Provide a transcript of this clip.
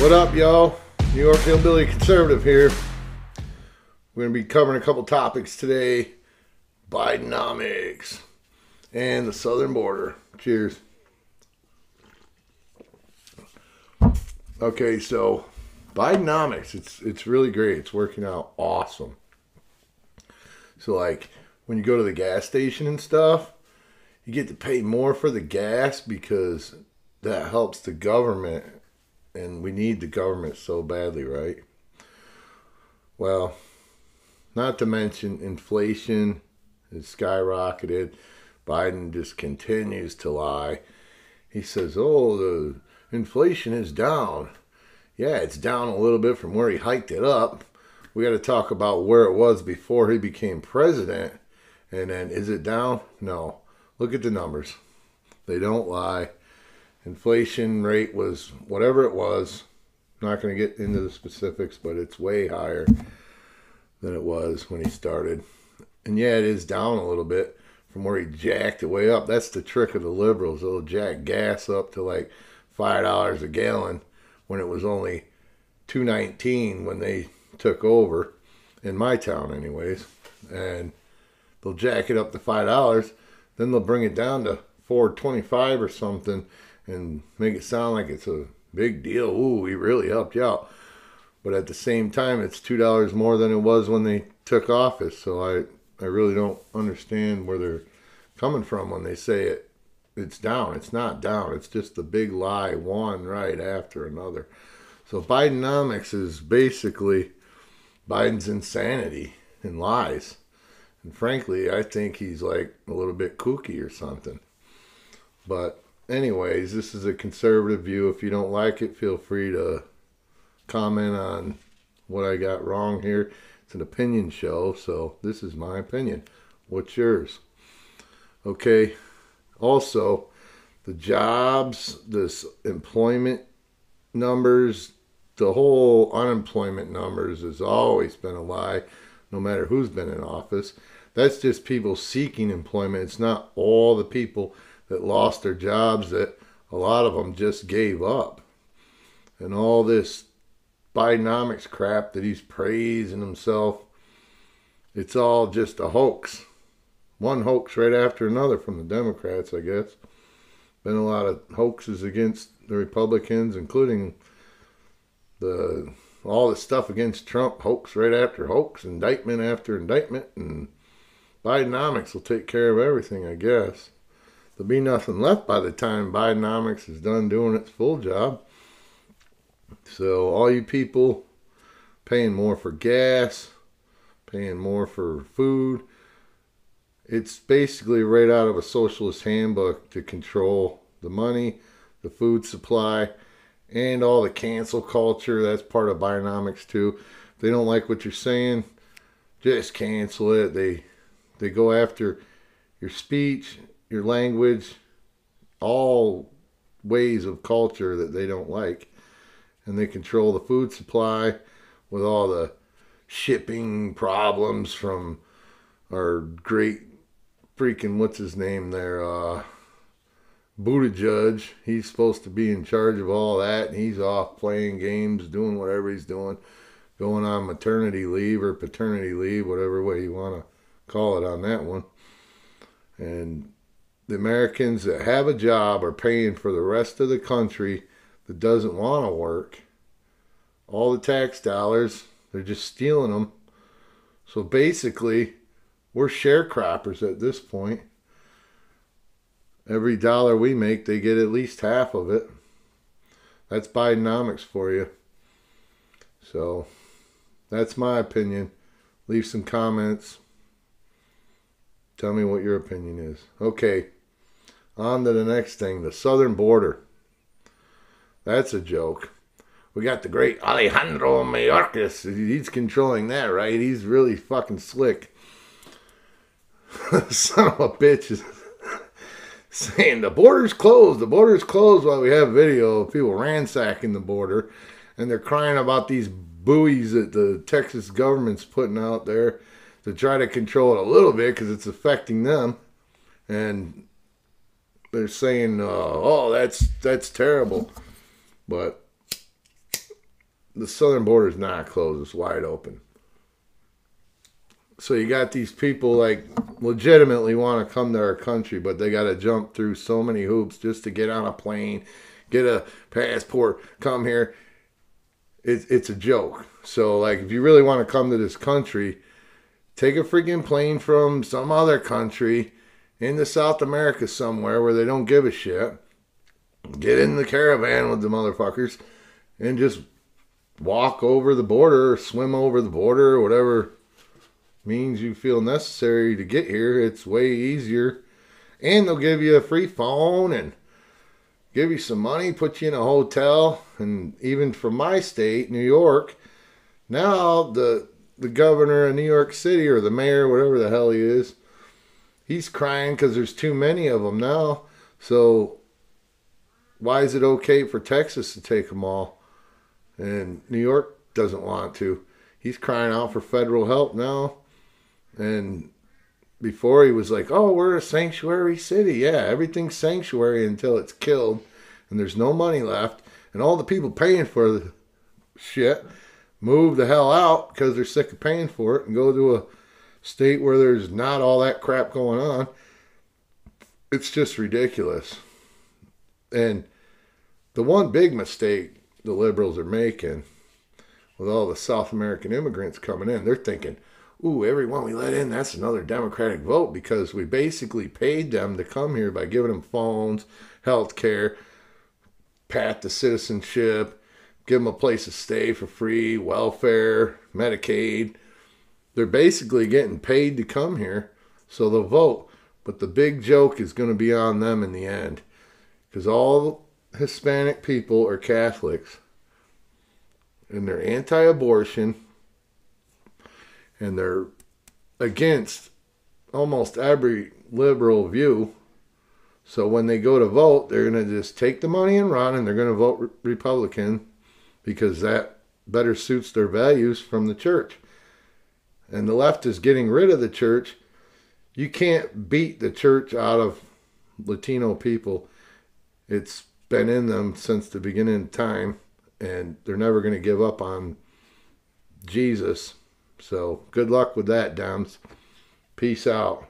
What up, y'all? New York Hillbilly Conservative here. We're going to be covering a couple topics today Bidenomics and the southern border. Cheers. Okay, so Bidenomics, it's it's really great. It's working out awesome. So like when you go to the gas station and stuff, you get to pay more for the gas because that helps the government and we need the government so badly, right? Well, not to mention inflation has skyrocketed. Biden just continues to lie. He says, "Oh, the inflation is down." Yeah, it's down a little bit from where he hiked it up. We got to talk about where it was before he became president. And then is it down? No. Look at the numbers. They don't lie inflation rate was whatever it was. I'm not going to get into the specifics, but it's way higher than it was when he started. And yeah, it is down a little bit from where he jacked it way up. That's the trick of the liberals. They'll jack gas up to like five dollars a gallon when it was only two nineteen when they took over in my town, anyways. And they'll jack it up to five dollars, then they'll bring it down to four twenty five or something and make it sound like it's a big deal. Ooh, we really helped you out. But at the same time, it's two dollars more than it was when they took office. So I, I really don't understand where they're coming from when they say it. It's down. It's not down. It's just the big lie, one right after another. So Bidenomics is basically Biden's insanity and lies. And frankly, I think he's like a little bit kooky or something. But anyways, this is a conservative view. If you don't like it, feel free to comment on what I got wrong here. It's an opinion show, so this is my opinion. What's yours? Okay. Also, the jobs, this employment numbers, the whole unemployment numbers has always been a lie, no matter who's been in office. That's just people seeking employment. It's not all the people that lost their jobs that a lot of them just gave up. And all this Bidenomics crap that he's praising himself, it's all just a hoax. One hoax right after another from the Democrats, I guess. Been a lot of hoaxes against the Republicans, including the all the stuff against Trump, hoax right after hoax, indictment after indictment, and Bidenomics will take care of everything, I guess. There'll be nothing left by the time Bidenomics is done doing its full job. So, all you people paying more for gas, paying more for food, it's basically right out of a socialist handbook to control the money, the food supply, and all the cancel culture. That's part of Bidenomics too. If they don't like what you're saying, just cancel it. They they go after your speech your language, all ways of culture that they don't like. And they control the food supply with all the shipping problems from our great freaking, what's his name there? Uh, Buttigieg. He's supposed to be in charge of all that, and he's off playing games, doing whatever he's doing, going on maternity leave or paternity leave, whatever way you want to call it on that one. And the Americans that have a job are paying for the rest of the country that doesn't want to work. All the tax dollars, they're just stealing them. So basically, we're sharecroppers at this point. Every dollar we make, they get at least half of it. That's Bidenomics for you. So, that's my opinion. Leave some comments. Tell me what your opinion is. Okay. On to the next thing the southern border. That's a joke. We got the great Alejandro Mayorkas. He's controlling that, right? He's really fucking slick. Son of a bitch is saying the border's closed. The border's closed while we have video of people ransacking the border. And they're crying about these buoys that the Texas government's putting out there to try to control it a little bit because it's affecting them. And they're saying, uh, "Oh, that's that's terrible," but the southern border is not closed; it's wide open. So you got these people like legitimately want to come to our country, but they got to jump through so many hoops just to get on a plane, get a passport, come here. It's it's a joke. So like, if you really want to come to this country, take a freaking plane from some other country into South America somewhere where they don't give a shit. Get in the caravan with the motherfuckers and just walk over the border or swim over the border or whatever means you feel necessary to get here. It's way easier. And they'll give you a free phone and give you some money, put you in a hotel. And even from my state, New York, now the the governor of New York City or the mayor, whatever the hell he is, he's crying because there's too many of them now. So why is it okay for Texas to take them all? And New York doesn't want to. He's crying out for federal help now. And before he was like, oh, we're a sanctuary city. Yeah, everything's sanctuary until it's killed and there's no money left. And all the people paying for the shit move the hell out because they're sick of paying for it and go to a state where there's not all that crap going on. It's just ridiculous. And the one big mistake the liberals are making with all the South American immigrants coming in, they're thinking, ooh, everyone we let in, that's another Democratic vote because we basically paid them to come here by giving them phones, health care, pat the citizenship, give them a place to stay for free, welfare, Medicaid. They're basically getting paid to come here, so they'll vote. But the big joke is going to be on them in the end because all Hispanic people are Catholics and they're anti abortion and they're against almost every liberal view. So when they go to vote, they're going to just take the money and run and they're going to vote re- Republican because that better suits their values from the church. And the left is getting rid of the church. You can't beat the church out of Latino people. It's been in them since the beginning of time, and they're never going to give up on Jesus. So good luck with that, Dems. Peace out.